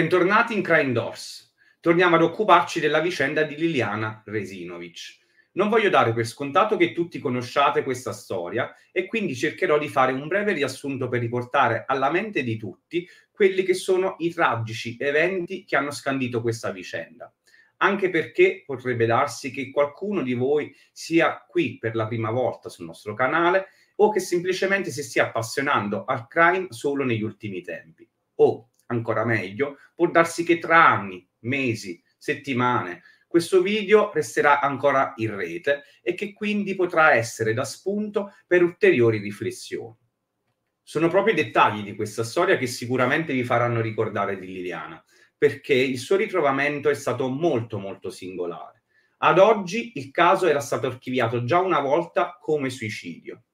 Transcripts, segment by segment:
Bentornati in Crime Doors. Torniamo ad occuparci della vicenda di Liliana Resinovic. Non voglio dare per scontato che tutti conosciate questa storia e quindi cercherò di fare un breve riassunto per riportare alla mente di tutti quelli che sono i tragici eventi che hanno scandito questa vicenda. Anche perché potrebbe darsi che qualcuno di voi sia qui per la prima volta sul nostro canale o che semplicemente si stia appassionando al crime solo negli ultimi tempi. O ancora meglio, può darsi che tra anni, mesi, settimane, questo video resterà ancora in rete e che quindi potrà essere da spunto per ulteriori riflessioni. Sono proprio i dettagli di questa storia che sicuramente vi faranno ricordare di Liliana, perché il suo ritrovamento è stato molto molto singolare. Ad oggi il caso era stato archiviato già una volta come suicidio.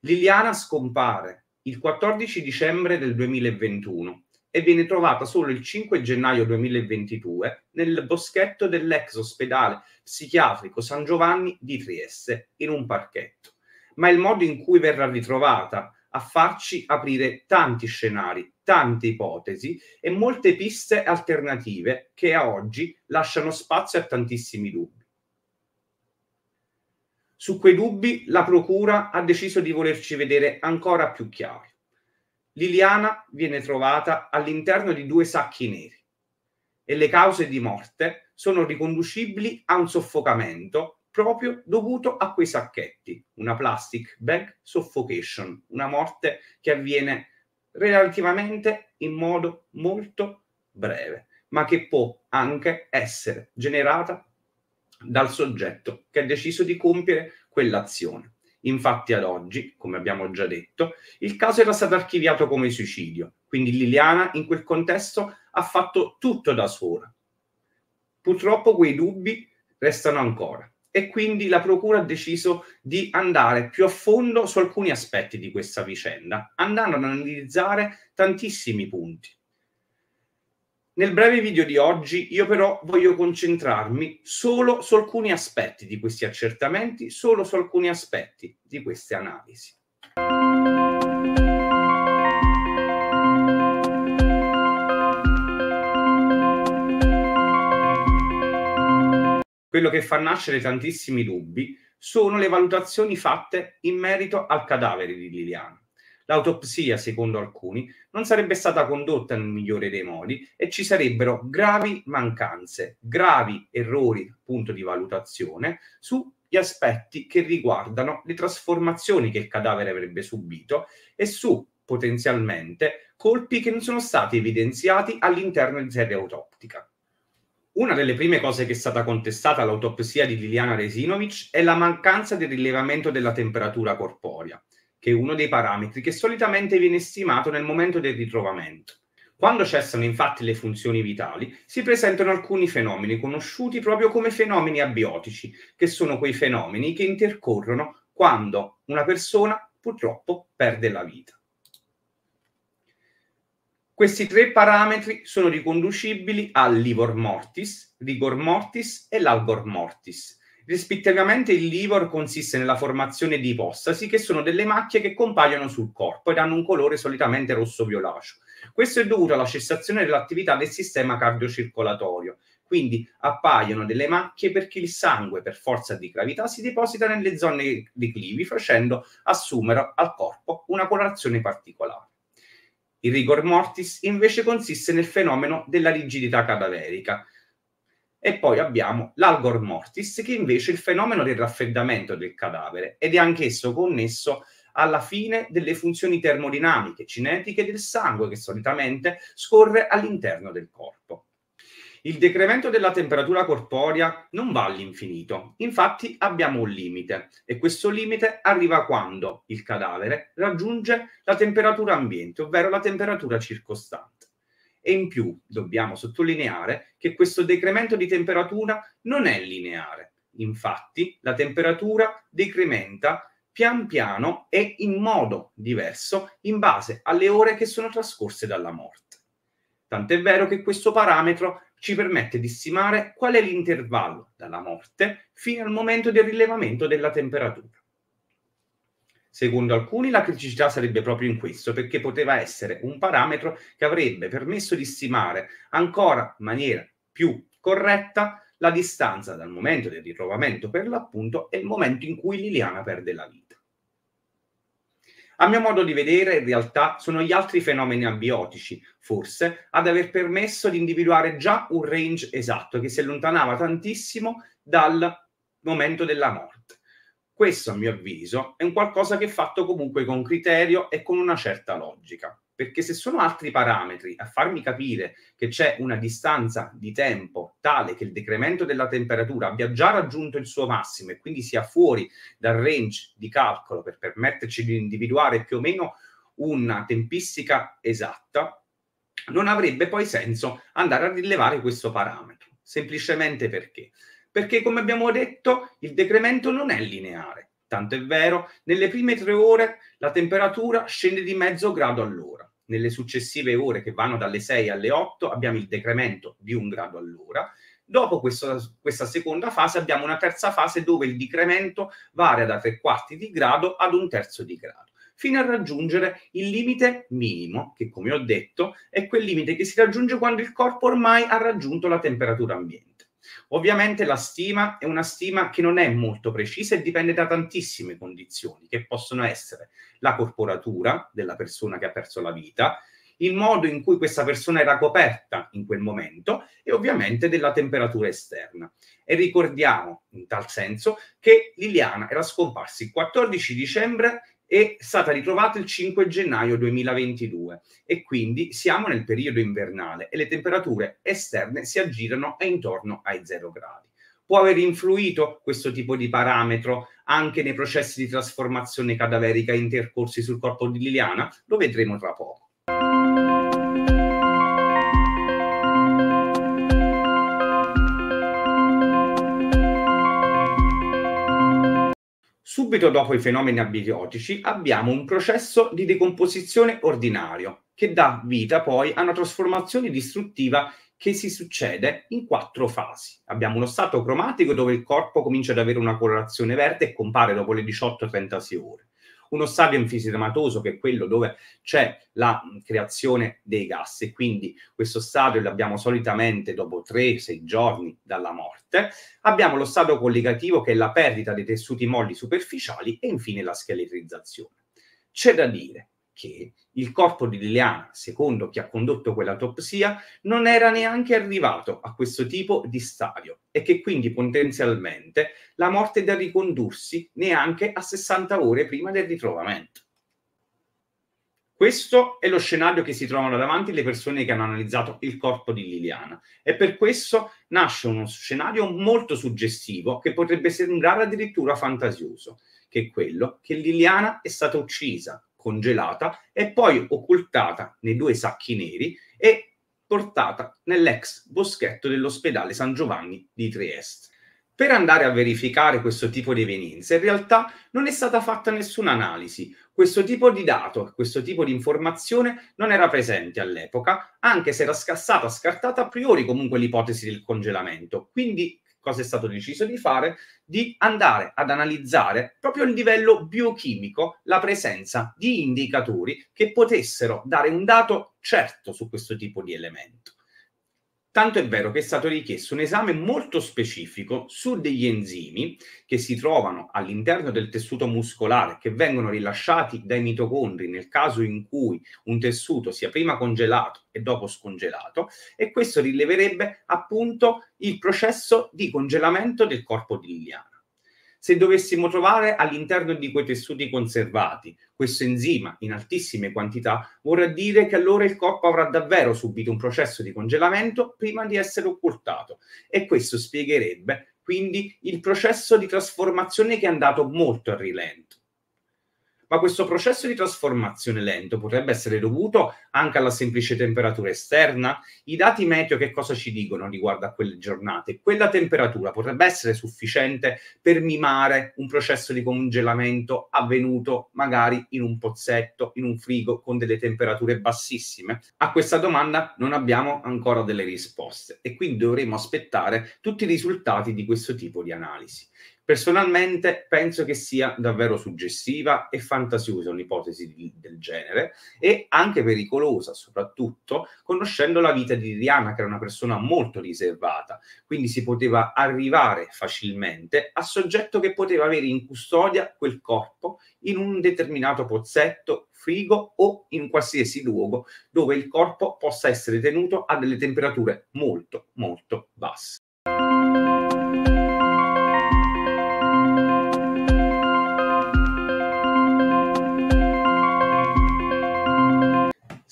Liliana scompare il 14 dicembre del 2021 e viene trovata solo il 5 gennaio 2022 nel boschetto dell'ex ospedale psichiatrico San Giovanni di Trieste, in un parchetto. Ma il modo in cui verrà ritrovata a farci aprire tanti scenari, tante ipotesi e molte piste alternative che a oggi lasciano spazio a tantissimi dubbi. Su quei dubbi la Procura ha deciso di volerci vedere ancora più chiari. Liliana viene trovata all'interno di due sacchi neri e le cause di morte sono riconducibili a un soffocamento proprio dovuto a quei sacchetti, una plastic bag suffocation, una morte che avviene relativamente in modo molto breve, ma che può anche essere generata dal soggetto che ha deciso di compiere quell'azione. Infatti ad oggi, come abbiamo già detto, il caso era stato archiviato come suicidio, quindi Liliana in quel contesto ha fatto tutto da sola. Purtroppo quei dubbi restano ancora e quindi la Procura ha deciso di andare più a fondo su alcuni aspetti di questa vicenda, andando ad analizzare tantissimi punti. Nel breve video di oggi io però voglio concentrarmi solo su alcuni aspetti di questi accertamenti, solo su alcuni aspetti di queste analisi. Quello che fa nascere tantissimi dubbi sono le valutazioni fatte in merito al cadavere di Liliana l'autopsia, secondo alcuni, non sarebbe stata condotta nel migliore dei modi e ci sarebbero gravi mancanze, gravi errori, punto di valutazione, sugli aspetti che riguardano le trasformazioni che il cadavere avrebbe subito e su potenzialmente colpi che non sono stati evidenziati all'interno di serie autoptica. Una delle prime cose che è stata contestata all'autopsia di Liliana Resinovic è la mancanza del rilevamento della temperatura corporea che è uno dei parametri che solitamente viene stimato nel momento del ritrovamento. Quando cessano infatti le funzioni vitali, si presentano alcuni fenomeni conosciuti proprio come fenomeni abiotici, che sono quei fenomeni che intercorrono quando una persona purtroppo perde la vita. Questi tre parametri sono riconducibili al livor mortis, rigor mortis e l'algor mortis, Rispettivamente il livor consiste nella formazione di ipostasi, che sono delle macchie che compaiono sul corpo ed hanno un colore solitamente rosso-violaceo. Questo è dovuto alla cessazione dell'attività del sistema cardiocircolatorio. Quindi appaiono delle macchie perché il sangue, per forza di gravità, si deposita nelle zone declivi, facendo assumere al corpo una colorazione particolare. Il rigor mortis invece consiste nel fenomeno della rigidità cadaverica, e poi abbiamo l'algor mortis, che invece è il fenomeno del raffreddamento del cadavere ed è anch'esso connesso alla fine delle funzioni termodinamiche, cinetiche del sangue che solitamente scorre all'interno del corpo. Il decremento della temperatura corporea non va all'infinito, infatti abbiamo un limite e questo limite arriva quando il cadavere raggiunge la temperatura ambiente, ovvero la temperatura circostante. E in più dobbiamo sottolineare che questo decremento di temperatura non è lineare. Infatti la temperatura decrementa pian piano e in modo diverso in base alle ore che sono trascorse dalla morte. Tant'è vero che questo parametro ci permette di stimare qual è l'intervallo dalla morte fino al momento del rilevamento della temperatura. Secondo alcuni la criticità sarebbe proprio in questo, perché poteva essere un parametro che avrebbe permesso di stimare ancora in maniera più corretta la distanza dal momento del ritrovamento per l'appunto e il momento in cui Liliana perde la vita. A mio modo di vedere, in realtà, sono gli altri fenomeni abiotici, forse, ad aver permesso di individuare già un range esatto che si allontanava tantissimo dal momento della morte. Questo, a mio avviso, è un qualcosa che è fatto comunque con criterio e con una certa logica. Perché se sono altri parametri a farmi capire che c'è una distanza di tempo tale che il decremento della temperatura abbia già raggiunto il suo massimo e quindi sia fuori dal range di calcolo per permetterci di individuare più o meno una tempistica esatta, non avrebbe poi senso andare a rilevare questo parametro. Semplicemente perché? Perché come abbiamo detto il decremento non è lineare. Tanto è vero, nelle prime tre ore la temperatura scende di mezzo grado all'ora. Nelle successive ore, che vanno dalle 6 alle 8, abbiamo il decremento di un grado all'ora. Dopo questa, questa seconda fase abbiamo una terza fase dove il decremento varia da tre quarti di grado ad un terzo di grado fino a raggiungere il limite minimo, che come ho detto è quel limite che si raggiunge quando il corpo ormai ha raggiunto la temperatura ambiente. Ovviamente la stima è una stima che non è molto precisa e dipende da tantissime condizioni, che possono essere la corporatura della persona che ha perso la vita, il modo in cui questa persona era coperta in quel momento e ovviamente della temperatura esterna. E ricordiamo in tal senso che Liliana era scomparsa il 14 dicembre è stata ritrovata il 5 gennaio 2022 e quindi siamo nel periodo invernale e le temperature esterne si aggirano intorno ai 0 gradi. Può aver influito questo tipo di parametro anche nei processi di trasformazione cadaverica intercorsi sul corpo di Liliana? Lo vedremo tra poco. Subito dopo i fenomeni abiotici abbiamo un processo di decomposizione ordinario che dà vita poi a una trasformazione distruttiva che si succede in quattro fasi. Abbiamo uno stato cromatico dove il corpo comincia ad avere una colorazione verde e compare dopo le 18-36 ore uno stadio infisimatoso che è quello dove c'è la creazione dei gas e quindi questo stadio l'abbiamo solitamente dopo 3-6 giorni dalla morte. Abbiamo lo stadio collegativo che è la perdita dei tessuti molli superficiali e infine la scheletrizzazione. C'è da dire che il corpo di Liliana, secondo chi ha condotto quell'autopsia, non era neanche arrivato a questo tipo di stadio e che quindi potenzialmente la morte è da ricondursi neanche a 60 ore prima del ritrovamento. Questo è lo scenario che si trovano davanti le persone che hanno analizzato il corpo di Liliana e per questo nasce uno scenario molto suggestivo che potrebbe sembrare addirittura fantasioso, che è quello che Liliana è stata uccisa congelata e poi occultata nei due sacchi neri e portata nell'ex boschetto dell'ospedale San Giovanni di Trieste. Per andare a verificare questo tipo di evenienza, in realtà non è stata fatta nessuna analisi. Questo tipo di dato, questo tipo di informazione non era presente all'epoca, anche se era stata scartata a priori comunque l'ipotesi del congelamento. Quindi cosa è stato deciso di fare? Di andare ad analizzare proprio a livello biochimico la presenza di indicatori che potessero dare un dato certo su questo tipo di elemento. Tanto è vero che è stato richiesto un esame molto specifico su degli enzimi che si trovano all'interno del tessuto muscolare, che vengono rilasciati dai mitocondri nel caso in cui un tessuto sia prima congelato e dopo scongelato, e questo rileverebbe appunto il processo di congelamento del corpo di Liliana se dovessimo trovare all'interno di quei tessuti conservati questo enzima in altissime quantità, vorrà dire che allora il corpo avrà davvero subito un processo di congelamento prima di essere occultato. E questo spiegherebbe quindi il processo di trasformazione che è andato molto a rilento ma questo processo di trasformazione lento potrebbe essere dovuto anche alla semplice temperatura esterna? I dati meteo che cosa ci dicono riguardo a quelle giornate? Quella temperatura potrebbe essere sufficiente per mimare un processo di congelamento avvenuto magari in un pozzetto, in un frigo con delle temperature bassissime? A questa domanda non abbiamo ancora delle risposte e quindi dovremo aspettare tutti i risultati di questo tipo di analisi. Personalmente penso che sia davvero suggestiva e fantasiosa un'ipotesi di, del genere e anche pericolosa, soprattutto conoscendo la vita di Liliana, che era una persona molto riservata, quindi si poteva arrivare facilmente a soggetto che poteva avere in custodia quel corpo in un determinato pozzetto, frigo o in qualsiasi luogo dove il corpo possa essere tenuto a delle temperature molto, molto basse.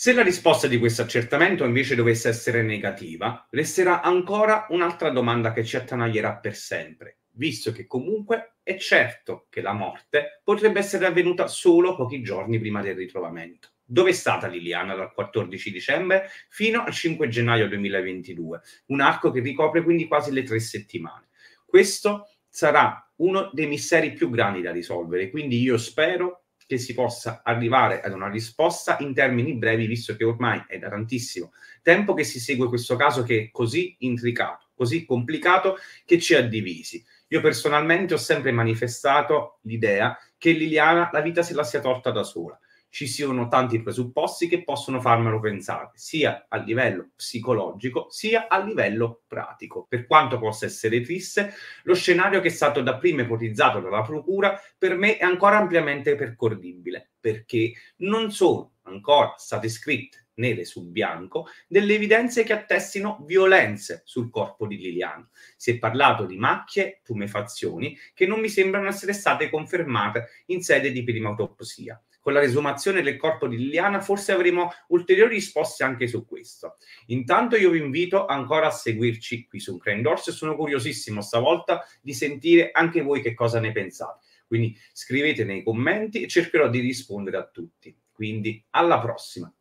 Se la risposta di questo accertamento invece dovesse essere negativa, resterà ancora un'altra domanda che ci attanaglierà per sempre, visto che comunque è certo che la morte potrebbe essere avvenuta solo pochi giorni prima del ritrovamento. Dove è stata Liliana dal 14 dicembre fino al 5 gennaio 2022? Un arco che ricopre quindi quasi le tre settimane. Questo sarà uno dei misteri più grandi da risolvere, quindi io spero che si possa arrivare ad una risposta in termini brevi, visto che ormai è da tantissimo tempo che si segue questo caso che è così intricato, così complicato, che ci ha divisi. Io personalmente ho sempre manifestato l'idea che Liliana la vita se la sia torta da sola ci siano tanti presupposti che possono farmelo pensare, sia a livello psicologico sia a livello pratico. Per quanto possa essere triste, lo scenario che è stato dapprima ipotizzato dalla Procura per me è ancora ampiamente percorribile, perché non sono ancora state scritte nere su bianco delle evidenze che attestino violenze sul corpo di Liliano. Si è parlato di macchie, tumefazioni che non mi sembrano essere state confermate in sede di prima autopsia con la resumazione del corpo di Liliana forse avremo ulteriori risposte anche su questo. Intanto io vi invito ancora a seguirci qui su Crane Doors e sono curiosissimo stavolta di sentire anche voi che cosa ne pensate. Quindi scrivete nei commenti e cercherò di rispondere a tutti. Quindi alla prossima.